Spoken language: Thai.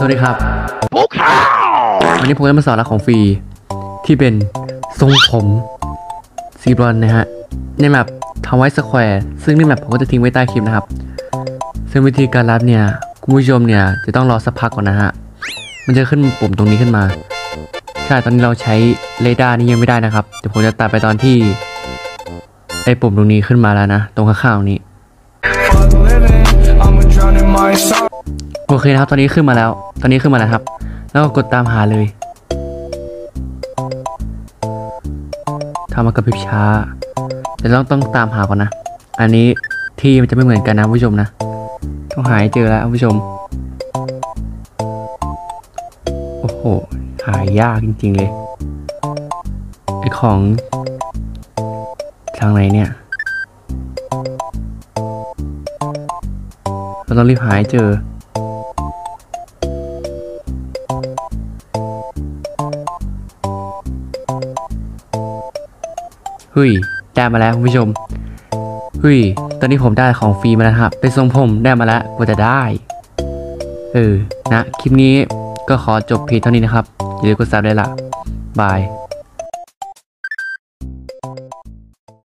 สวัสดีครับพวกข้าววันนี้ผมจะมาสอนรับของฟรี ที่เป็นทรงผมสีบลอนด์นะฮะ ใน map TWICE Square ซึ่งใน map ผมก็จะทิ้งไว้ใต้คลิปนะครับ ซึ่งวิธีการรับเนี่ย คุณผู้ชมเนี่ย จะต้องรอสักพักก่อนนะฮะ มันจะขึ้นปุ่มตรงนี้ขึ้นมา ใช่ ตอนนี้เราใช้เรดาร์นี่ยังไม่ได้นะครับ เดี๋ยวผมจะตัดไปตอนที่ ไอ้ปุ่มตรงนี้ขึ้นมาแล้วนะ ตรงข้างๆตรงนี้ โอเคนะครับ ตอนนี้ขึ้นมาแล้ว ตอนนี้ขึ้นมาแล้วครับ แล้วก็กดตามหาเลยทำมากระพริบช้าเดี๋ยวเราต้องตามหาก่อนนะ อันนี้ที่มันจะไม่เหมือนกันนะผู้ชมนะ ต้องหาให้เจอแล้วผู้ชม โอ้โห หายยากจริง ๆ เลย ไอของ ทางไหนเนี่ย เราต้องรีบหาให้เจอ เฮ้ยได้มาแล้วคุณผู้ชมหุยตอนนี้ผมได้ของฟรีมาแล้วครับเป็นทรงผมได้มาแล้วกว่าจะได้ เออ นะ คลิปนี้ก็ขอจบเพียงเท่านี้นะครับ อย่าลืมกดซับได้วยละบาย